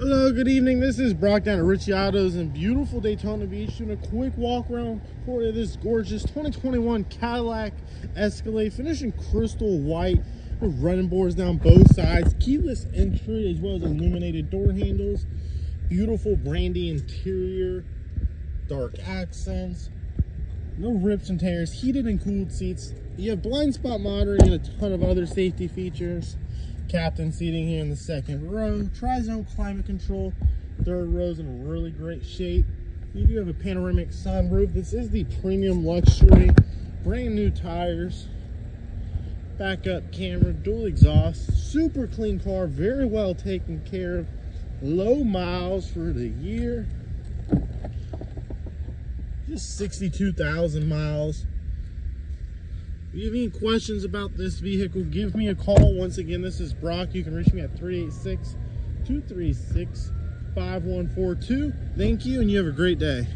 Hello, good evening. This is Brock down at Ritchey Autos in beautiful Daytona Beach doing a quick walk around for this gorgeous 2021 Cadillac Escalade finishing crystal white with running boards down both sides, keyless entry as well as illuminated door handles, beautiful brandy interior, dark accents, no rips and tears, heated and cooled seats. You have blind spot monitoring and a ton of other safety features captain seating here in the second row. Tri-zone climate control. Third row's in really great shape. You do have a panoramic sunroof. This is the premium luxury. Brand new tires. Backup camera, dual exhaust. Super clean car. Very well taken care of. Low miles for the year. Just 62,000 miles. If you have any questions about this vehicle, give me a call. Once again, this is Brock. You can reach me at 386 236 5142. Thank you, and you have a great day.